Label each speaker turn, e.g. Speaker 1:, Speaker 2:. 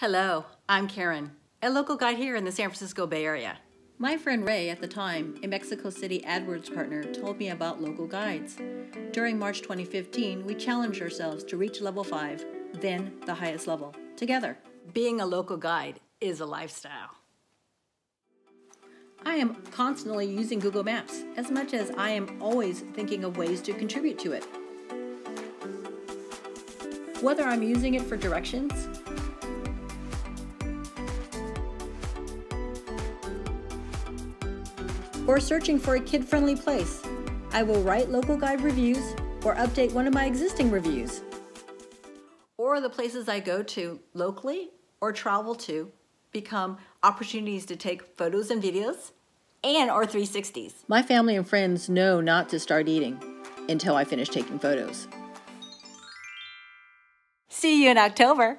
Speaker 1: Hello, I'm Karen, a local guide here in the San Francisco Bay Area. My friend Ray, at the time a Mexico City AdWords partner, told me about local guides. During March 2015, we challenged ourselves to reach level 5, then the highest level, together. Being a local guide is a lifestyle. I am constantly using Google Maps as much as I am always thinking of ways to contribute to it. Whether I'm using it for directions, or searching for a kid-friendly place. I will write local guide reviews or update one of my existing reviews. Or the places I go to locally or travel to become opportunities to take photos and videos and or 360s. My family and friends know not to start eating until I finish taking photos. See you in October.